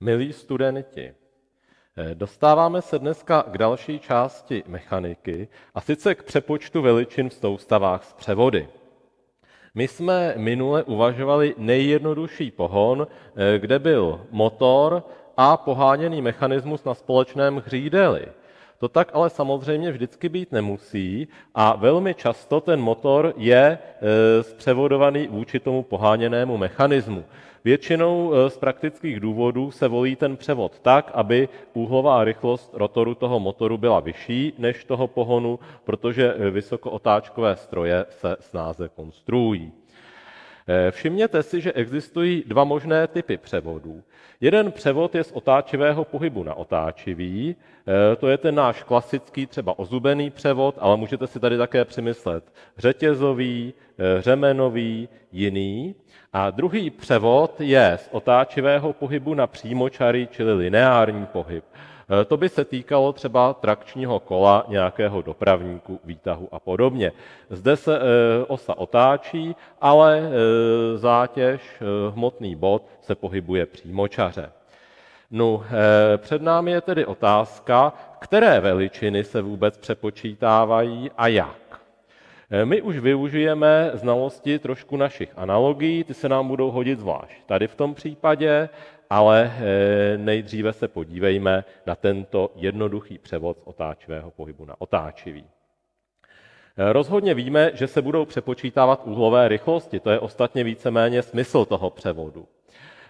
Milí studenti, eh, dostáváme se dneska k další části mechaniky, a sice k přepočtu veličin v soustavách z převody. My jsme minule uvažovali nejjednodušší pohon, eh, kde byl motor a poháněný mechanismus na společném hřídeli. To tak ale samozřejmě vždycky být nemusí a velmi často ten motor je e, zpřevodovaný vůči tomu poháněnému mechanismu. Většinou e, z praktických důvodů se volí ten převod tak, aby úhlová rychlost rotoru toho motoru byla vyšší než toho pohonu, protože vysokootáčkové stroje se snáze konstruují. Eh, všimněte si, že existují dva možné typy převodů. Jeden převod je z otáčivého pohybu na otáčivý, eh, to je ten náš klasický třeba ozubený převod, ale můžete si tady také přemyslet řetězový, eh, řemenový, jiný. A druhý převod je z otáčivého pohybu na přímočarý, čili lineární pohyb. Eh, to by se týkalo třeba trakčního kola nějakého dopravníku, výtahu a podobně. Zde se eh, osa otáčí, ale eh, zátěž, hmotný bod se pohybuje přímočaře. No, před námi je tedy otázka, které veličiny se vůbec přepočítávají a jak. My už využijeme znalosti trošku našich analogií, ty se nám budou hodit zvlášť tady v tom případě, ale eh, nejdříve se podívejme na tento jednoduchý převod z otáčivého pohybu na otáčivý. Eh, rozhodně víme, že se budou přepočítávat úhlové rychlosti, to je ostatně víceméně smysl toho převodu.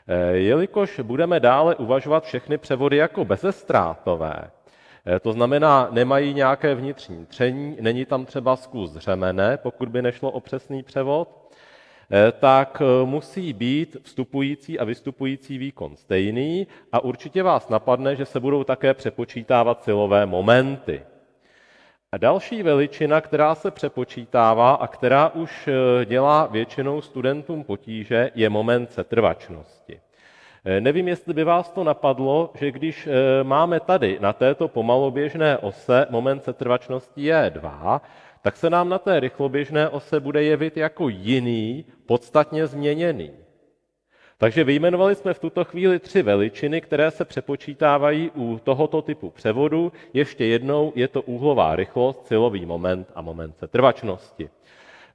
Eh, jelikož budeme dále uvažovat všechny převody jako bezestrátové, to znamená, nemají nějaké vnitřní tření, není tam třeba zkus řemene, pokud by nešlo o přesný převod, tak eh, musí být vstupující a vystupující výkon stejný a určitě vás napadne, že se budou také přepočítávat silové momenty. A další veličina, která se přepočítává a která už eh, dělá většinou studentům potíže, je moment setrvačnosti. Nevím, jestli by vás to napadlo, že když máme tady na této pomaloběžné ose moment setrvačnosti je 2, tak se nám na té rychloběžné ose bude jevit jako jiný, podstatně změněný. Takže vyjmenovali jsme v tuto chvíli tři veličiny, které se přepočítávají u tohoto typu převodu. Ještě jednou je to úhlová rychlost, silový moment a moment setrvačnosti.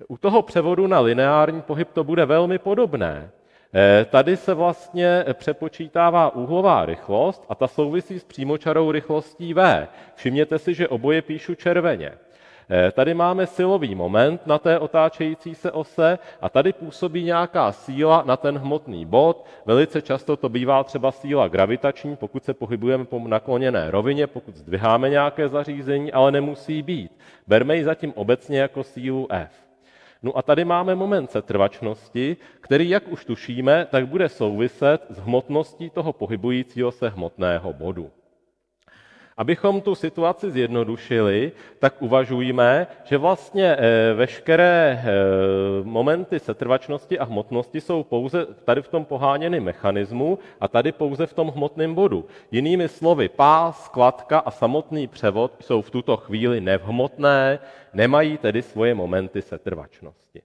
U toho převodu na lineární pohyb to bude velmi podobné. Eh, tady se vlastně přepočítává úhlová rychlost a ta souvisí s přímočarou rychlostí v. Všimněte si, že oboje píšu červeně. Eh, tady máme silový moment na té otáčející se ose a tady působí nějaká síla na ten hmotný bod. Velice často to bývá třeba síla gravitační, pokud se pohybujeme po nakloněné rovině, pokud zdviháme nějaké zařízení, ale nemusí být. Berme ji zatím obecně jako sílu F. No a tady máme moment setrvačnosti, který, jak už tušíme, tak bude souviset s hmotností toho pohybujícího se hmotného bodu. Abychom tu situaci zjednodušili, tak uvažujeme, že vlastně eh, veškeré eh, momenty setrvačnosti a hmotnosti jsou pouze tady v tom poháněném mechanismu a tady pouze v tom hmotném bodu. Jinými slovy, pás, skladka a samotný převod jsou v tuto chvíli nevhmotné, nemají tedy svoje momenty setrvačnosti.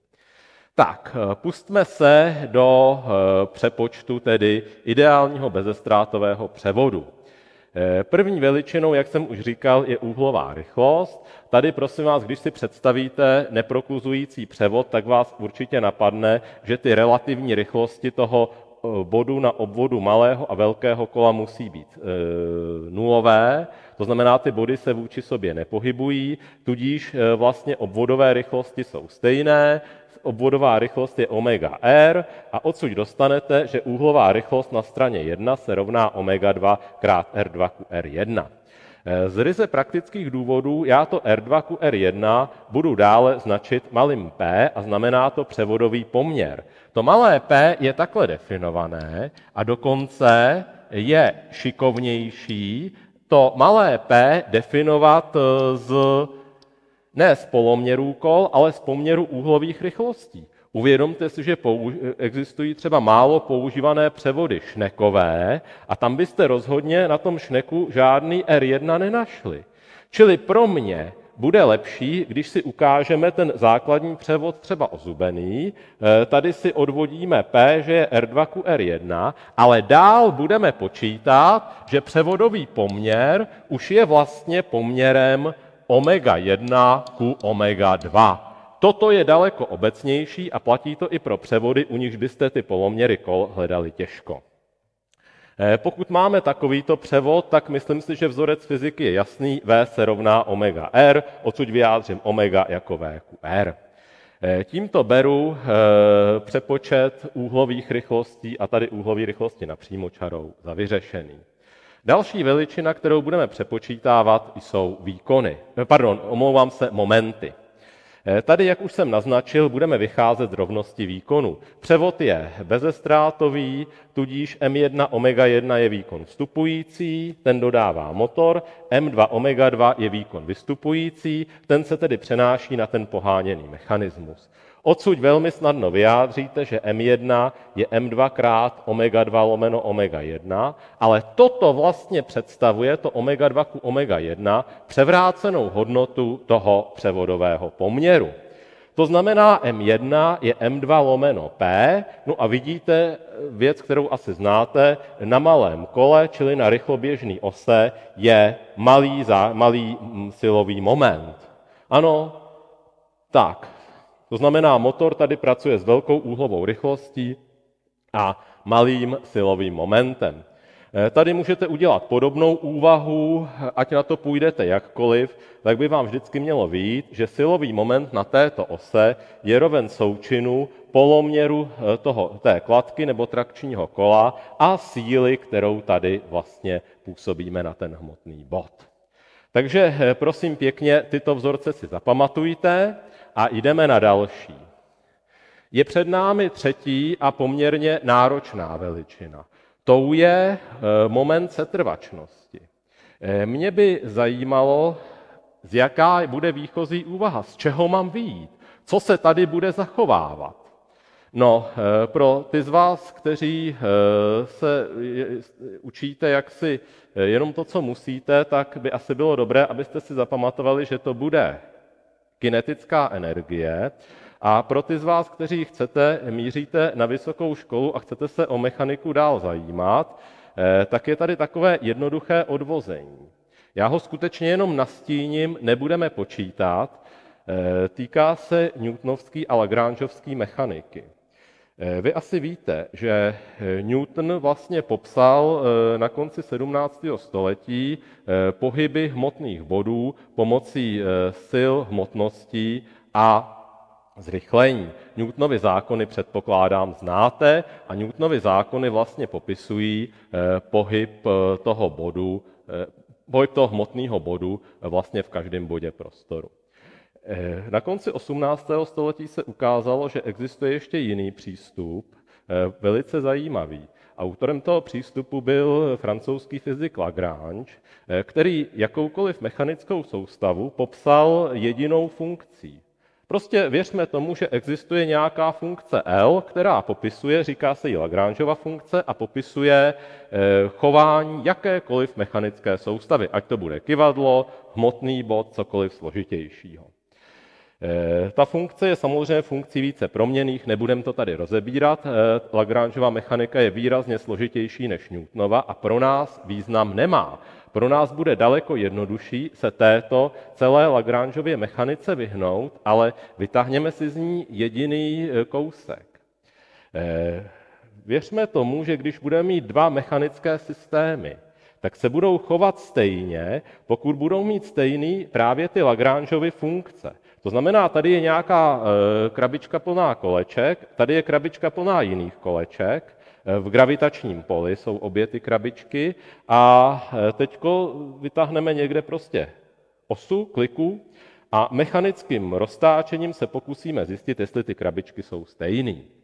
Tak, eh, pustme se do přepočtu tedy ideálního bezestrátového převodu. Eh, první veličinou, jak jsem už říkal, je úhlová rychlost. Tady, prosím vás, když si představíte neprokluzující převod, tak vás určitě napadne, že ty relativní rychlosti toho eh, bodu na obvodu malého a velkého kola musí být e, nulové, to znamená, ty body se vůči sobě nepohybují, tudíž e, vlastně obvodové rychlosti jsou stejné, obvodová rychlost je omega r a odsud dostanete, že úhlová rychlost na straně 1 se rovná omega 2 krát r2 ku r1. Eh, z ryze praktických důvodů já to R2 ku R1 budu dále značit malým p a znamená to převodový poměr. To malé p je takhle definované a dokonce je šikovnější to malé p definovat eh, z ne z poloměrů kol, ale z poměru úhlových rychlostí. Uvědomte si, že existují třeba málo používané převody šnekové a tam byste rozhodně na tom šneku žádný R1 nenašli. Čili pro mě bude lepší, když si ukážeme ten základní převod třeba ozubený. Eh, tady si odvodíme P, že je R2 ku R1, ale dál budeme počítat, že převodový poměr už je vlastně poměrem omega 1 ku omega 2. Toto je daleko obecnější a platí to i pro převody, u nichž byste ty poloměry kol hledali těžko. Eh, pokud máme takovýto převod, tak myslím si, že vzorec fyziky je jasný. V se rovná omega r, odsud vyjádřím omega jako v ku r. Eh, tímto beru eh, přepočet úhlových rychlostí a tady úhlový rychlosti napřímo čarou za vyřešený. Další veličina, kterou budeme přepočítávat, jsou výkony. Pardon, omlouvám se, momenty. Eh, tady, jak už jsem naznačil, budeme vycházet z rovnosti výkonu. Převod je bezestrátový, tudíž M1 omega 1 je výkon vstupující, ten dodává motor, M2 omega 2 je výkon vystupující, ten se tedy přenáší na ten poháněný mechanismus. Odsud velmi snadno vyjádříte, že M1 je M2 krát omega 2 lomeno omega 1, ale toto vlastně představuje to omega 2 ku omega 1 převrácenou hodnotu toho převodového poměru. To znamená, M1 je M2 lomeno P, no a vidíte věc, kterou asi znáte, na malém kole, čili na rychloběžné ose, je malý, malý mm, silový moment. Ano, tak, to znamená, motor tady pracuje s velkou úhlovou rychlostí a malým silovým momentem. Eh, tady můžete udělat podobnou úvahu, ať na to půjdete jakkoliv, tak by vám vždycky mělo vít, že silový moment na této ose je roven součinu poloměru eh, toho, té kladky nebo trakčního kola a síly, kterou tady vlastně působíme na ten hmotný bod. Takže eh, prosím pěkně, tyto vzorce si zapamatujte a jdeme na další. Je před námi třetí a poměrně náročná veličina. Tou je eh, moment setrvačnosti. Eh, mě by zajímalo, z jaká bude výchozí úvaha, z čeho mám výjít, co se tady bude zachovávat. No, eh, pro ty z vás, kteří se učíte jak si jenom to, co musíte, tak by asi bylo dobré, abyste si zapamatovali, že to bude kinetická energie. A pro ty z vás, kteří chcete, míříte na vysokou školu a chcete se o mechaniku dál zajímat, eh, tak je tady takové jednoduché odvození. Já ho skutečně jenom nastíním, nebudeme počítat. Eh, týká se newtonovský a lagrangeovský mechaniky. Eh, vy asi víte, že Newton vlastně popsal na konci 17. století pohyby hmotných bodů pomocí sil hmotností a zrychlení. Newtonovy zákony předpokládám znáte a Newtonovy zákony vlastně popisují pohyb toho bodu, pohyb toho hmotného bodu vlastně v každém bodě prostoru. Na konci 18. století se ukázalo, že existuje ještě jiný přístup, velice zajímavý. Autorem toho přístupu byl francouzský fyzik Lagrange, který jakoukoliv mechanickou soustavu popsal jedinou funkcí. Prostě věřme tomu, že existuje nějaká funkce L, která popisuje, říká se jí Lagrangeova funkce, a popisuje eh, chování jakékoliv mechanické soustavy, ať to bude kivadlo, hmotný bod, cokoliv složitějšího. Eh, ta funkce je samozřejmě funkcí více proměných, nebudem to tady rozebírat. Eh, Lagrangeova mechanika je výrazně složitější než Newtonova a pro nás význam nemá. Pro nás bude daleko jednodušší se této celé Lagrangeově mechanice vyhnout, ale vytáhněme si z ní jediný eh, kousek. Věřme tomu, že když budeme mít dva mechanické systémy, tak se budou chovat stejně, pokud budou mít stejný právě ty Lagrangeovy funkce. To znamená, tady je nějaká e, krabička plná koleček, tady je krabička plná jiných koleček, e, v gravitačním poli jsou obě ty krabičky a e, teď vytáhneme někde prostě osu, kliku a mechanickým roztáčením se pokusíme zjistit, jestli ty krabičky jsou stejný.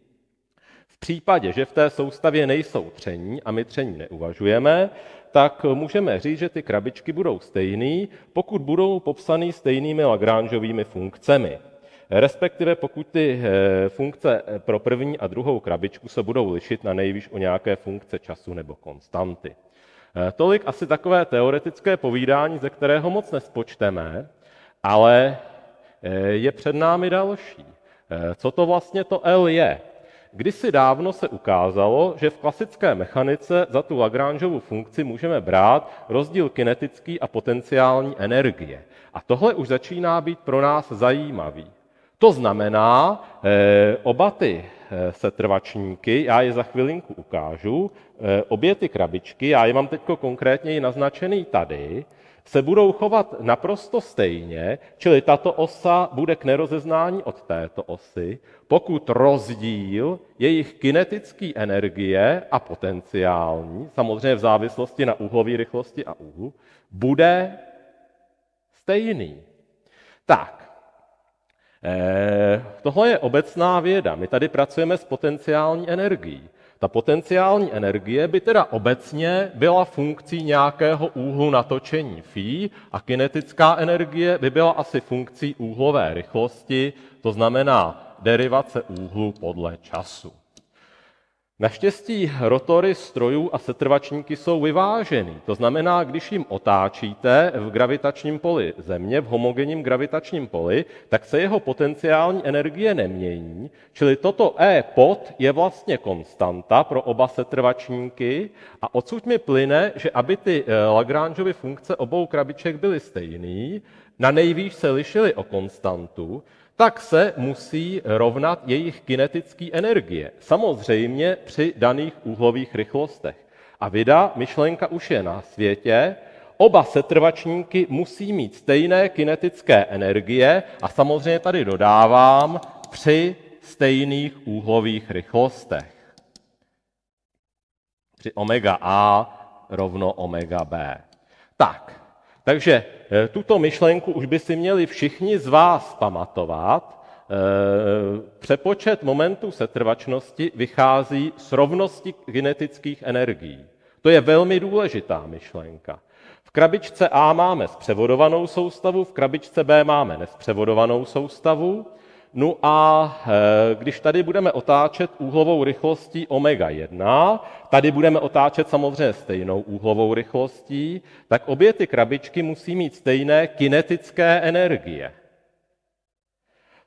Případě, že v té soustavě nejsou tření a my tření neuvažujeme, tak můžeme říct, že ty krabičky budou stejný, pokud budou popsaný stejnými Lagrangeovými funkcemi. Respektive pokud ty eh, funkce pro první a druhou krabičku se budou lišit na nejvýš o nějaké funkce času nebo konstanty. Eh, tolik asi takové teoretické povídání, ze kterého moc nespočteme, Ale je před námi další. Co to vlastně to L je? Kdysi dávno se ukázalo, že v klasické mechanice za tu Lagrangeovu funkci můžeme brát rozdíl kinetický a potenciální energie. A tohle už začíná být pro nás zajímavý. To znamená, eh, oba ty eh, setrvačníky, já je za chvilinku ukážu, eh, obě ty krabičky, já je mám teď konkrétně naznačený tady, se budou chovat naprosto stejně, čili tato osa bude k nerozeznání od této osy, pokud rozdíl jejich kinetické energie a potenciální, samozřejmě v závislosti na úhlové rychlosti a úhlu, bude stejný. Tak, eh, tohle je obecná věda. My tady pracujeme s potenciální energií. Ta potenciální energie by teda obecně byla funkcí nějakého úhlu natočení φ a kinetická energie by byla asi funkcí úhlové rychlosti, to znamená derivace úhlu podle času. Naštěstí rotory strojů a setrvačníky jsou vyvážený. To znamená, když jim otáčíte v gravitačním poli Země, v homogenním gravitačním poli, tak se jeho potenciální energie nemění, čili toto E pod je vlastně konstanta pro oba setrvačníky a odsud mi plyne, že aby ty eh, Lagrangeovy funkce obou krabiček byly stejný, na nejvýš se lišily o konstantu, tak se musí rovnat jejich kinetické energie. Samozřejmě při daných úhlových rychlostech. A vida, myšlenka už je na světě, oba setrvačníky musí mít stejné kinetické energie a samozřejmě tady dodávám při stejných úhlových rychlostech. Při omega A rovno omega B. Tak, takže eh, tuto myšlenku už by si měli všichni z vás pamatovat. Eh, přepočet momentů setrvačnosti vychází z rovnosti kinetických energií. To je velmi důležitá myšlenka. V krabičce A máme spřevodovanou soustavu, v krabičce B máme nespřevodovanou soustavu. No a e, když tady budeme otáčet úhlovou rychlostí omega 1, tady budeme otáčet samozřejmě stejnou úhlovou rychlostí, tak obě ty krabičky musí mít stejné kinetické energie.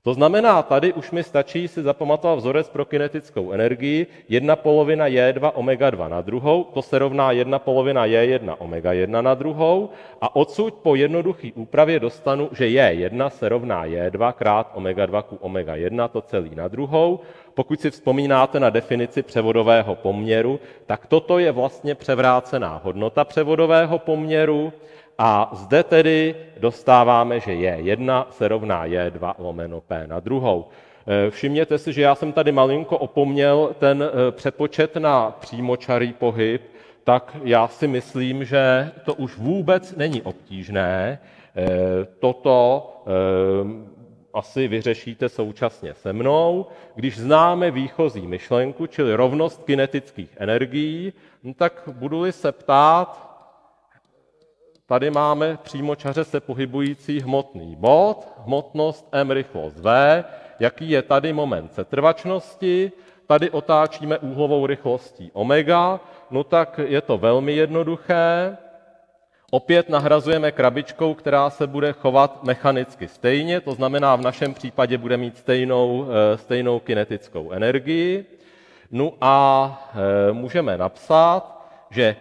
To znamená, tady už mi stačí si zapamatovat vzorec pro kinetickou energii, jedna polovina J2 omega 2 na druhou, to se rovná jedna polovina J1 omega 1 na druhou. A odsud po jednoduché úpravě dostanu, že J1 se rovná J2 krát omega 2 ku omega 1, to celý na druhou. Pokud si vzpomínáte na definici převodového poměru, tak toto je vlastně převrácená hodnota převodového poměru a zde tedy dostáváme, že J1 se rovná J2 lomeno P na druhou. E, všimněte si, že já jsem tady malinko opomněl ten e, přepočet na přímočarý pohyb, tak já si myslím, že to už vůbec není obtížné. E, toto asi vyřešíte současně se mnou. Když známe výchozí myšlenku, čili rovnost kinetických energií, no tak budu-li se ptát, Tady máme přímočaře se pohybující hmotný bod, hmotnost m, rychlost v, jaký je tady moment setrvačnosti, tady otáčíme úhlovou rychlostí omega, no tak je to velmi jednoduché. Opět nahrazujeme krabičkou, která se bude chovat mechanicky stejně, to znamená v našem případě bude mít stejnou, eh, stejnou kinetickou energii. No a eh, můžeme napsat, že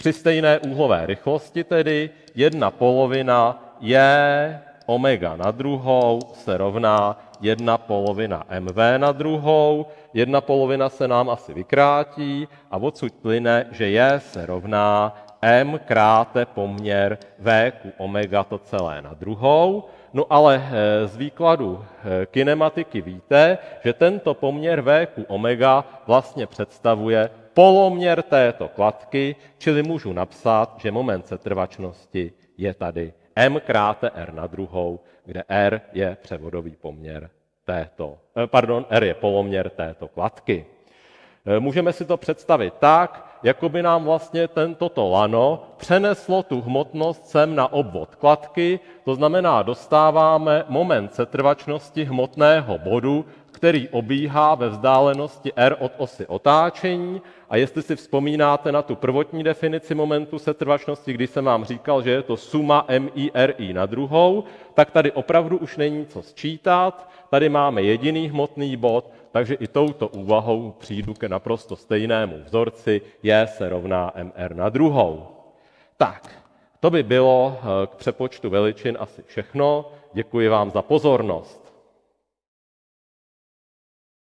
při stejné úhlové rychlosti tedy jedna polovina je omega na druhou se rovná jedna polovina mv na druhou, jedna polovina se nám asi vykrátí a odsud plyne, že je se rovná m kráte poměr v ku omega to celé na druhou. No ale eh, z výkladu eh, kinematiky víte, že tento poměr v ku omega vlastně představuje poloměr této kladky, čili můžu napsat, že moment setrvačnosti je tady m kráte r na druhou, kde r je převodový poměr této, eh, pardon, r je poloměr této kladky. Eh, můžeme si to představit tak, jako by nám vlastně tento lano přeneslo tu hmotnost sem na obvod kladky, to znamená, dostáváme moment setrvačnosti hmotného bodu který obíhá ve vzdálenosti r od osy otáčení. A jestli si vzpomínáte na tu prvotní definici momentu setrvačnosti, kdy jsem vám říkal, že je to suma MIRI na druhou, tak tady opravdu už není co sčítat. Tady máme jediný hmotný bod, takže i touto úvahou přijdu ke naprosto stejnému vzorci, je se rovná mr na druhou. Tak, to by bylo eh, k přepočtu veličin asi všechno. Děkuji vám za pozornost.